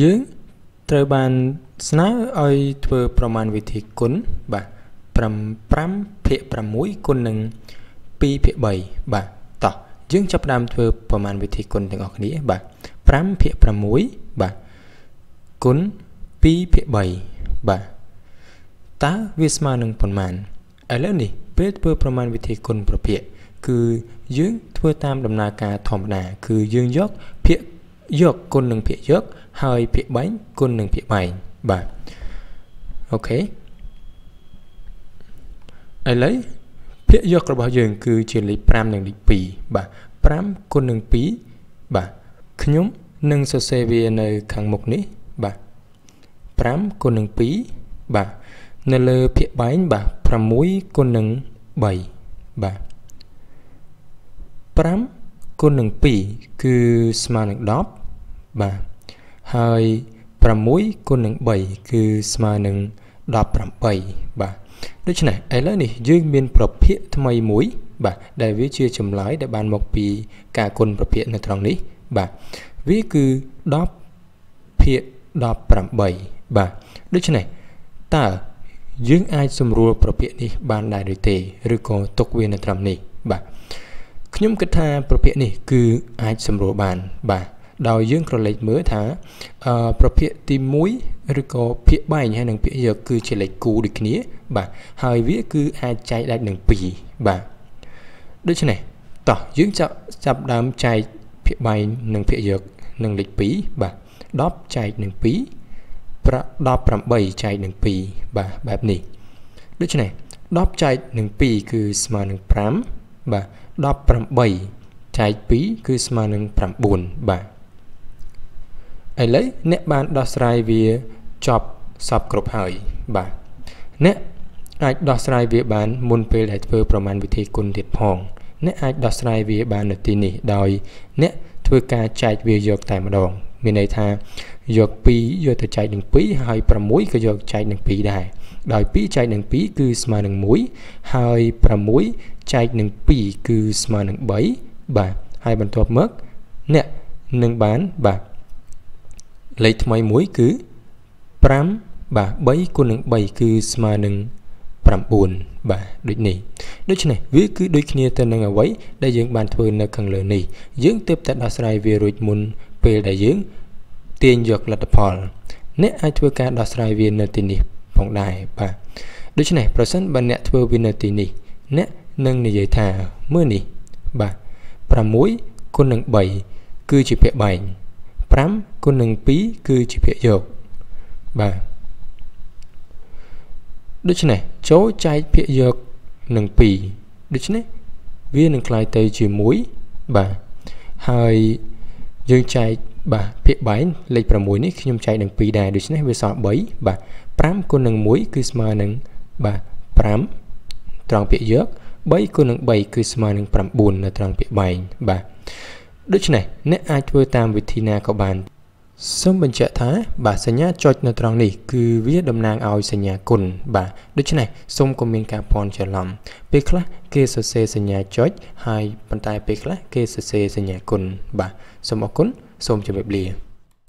យើងត្រូវបានស្នើឲ្យធ្វើប្រមាណវិធីគុណបាទ5ភាគ6គុណនឹង2ភាគ3បាទតោះយើងចាប់ផ្ដើមធ្វើប្រមាណវិធីគុណទាំងអស់គ្នាបាទ5ភាគ6បាទគុណ2ភាគ3បាទតើវាស្មើនឹងប៉ុន្មានឥឡូវនេះពេលធ្វើប្រមាណវិធីគុណប្រភេទគឺយើងធ្វើតាមដំណើរការធម្មតា គឺយើងយកភាគ យកគុណនឹងភាគយក ហើយភាគបែងគុណនឹងភាគបែងបាទអូខេឥឡូវភាគយករបស់យើង គឺជាលេខ5និងលេខ2បាទ5គុណនឹង2បាទខ្ញុំនឹងសរសេរវានៅ ខាងមុខនេះ បាទ5គុណនឹង2បាទនៅលើភាគបែងបាទ6គុណនឹង3បាទ5 គុណនឹង2គឺស្មើនឹង10បាទហើយ6គុណនឹង3គឺស្មើនឹង18បាទដូច្នេះឥឡូវនេះយើងមានប្រភេទថ្មីមួយ បាទដែលវាជាចម្លើយដែលបានមកពីការគុណប្រភេទនៅត្រង់នេះ បាទវាគឺ10ភាគ18បាទដូច្នេះតើយើងអាចសម្រួលប្រភេទនេះបានដែរឬទេឬក៏ទុកវានៅត្រឹមនេះបាទ ខ្ញុំគិតថាប្រភេទនេះគឺអាចសម្រួលបាន បាទដោយយើងក្រឡេកមើលថាអឺប្រភេទទី1ឬក៏ភាគបែងហើយនិងភាគយកគឺជាលេខគូដូចគ្នា បាទហើយវាគឺអាចចែកដាច់នឹង2បាទដូច្នេះតោះយើងចាប់ចាប់ដើមចែកភាគបែងនិងភាគយកនឹងលេខ2បាទ10ចែកនឹង2 18ចែកនឹង2បាទបែបនេះដូច្នេះ10ចែកនឹង2គឺស្មើនឹង5 បាទ18ចែក2គឺស្មើនឹង9បាទឥឡូវអ្នកបានដោះស្រាយវាចប់សពគ្រប់ហើយបាទអ្នកអាចដោះស្រាយវាបានមុនពេលដែលធ្វើប្រមាណវិធីគុណទៀតផងអ្នកអាចដោះស្រាយវាបាននៅទីនេះដោយ អ្នកធ្វើការចែកវាយកតែម្ដង មានន័យថាយក2យកទៅចែកនឹង2ហើយ6ក៏យកចែកនឹង2ដែរ ដោយ2ចែកនឹង2គឺស្មើនឹង1ហើយ6ចែកនឹង2គឺស្មើនឹង3បាទហើយបន្ទាប់មកអ្នកនឹងបានបាទលេខថ្មីមួយគឺ5បាទ3គុណនឹង3គឺស្មើនឹង9បាទដូចនេះដូច្នេះវាគឺដូចគ្នាទៅនឹងអ្វីដែលយើងបានធ្វើនៅខាងលើនេះយើងទើបតែដោះស្រាយវារួចមុនពេលដែលយើងទាញយកលទ្ធផលអ្នកអាចធ្វើការដោះស្រាយវានៅទីនេះ ផងដែរបាទដូច្នេះប្រសិនបើអ្នកធ្វើវានៅទីនេះអ្នកនឹងនិយាយថាមើលនេះបាទ6គុណនឹង3គឺជាភាគបែង5គុណនឹង2គឺជាភាគយកបាទដូច្នេះចូលចែកភាគយកនឹង2ដូច្នេះវានឹងคล้ายទៅជា1បាទហើយយើងចែក បាទភាគបែងលេខ6នេះខ្ញុំចែកនឹង2ដែរដូច្នេះវាសល់3បាទ5គុណនឹង1គឺស្មើនឹងបាទ5ត្រង់ពាក្យយក3គុណនឹង3គឺស្មើនឹង9នៅត្រង់ពាក្យបែងបាទដូច្នេះអ្នកអាចធ្វើតាមវិធីណាក៏បានសូមបញ្ជាក់ថាបាទសញ្ញាចុចនៅត្រង់នេះគឺវាតំណាងឲ្យសញ្ញាគុណបាទដូច្នេះសូមកុំមានការភ័ន្តច្រឡំពេលខ្លះគេសរសេរសញ្ញាចុចហើយប៉ុន្តែពេលខ្លះគេសរសេរសញ្ញាគុណបាទសូមអរគុណ សូមជម្រាបលា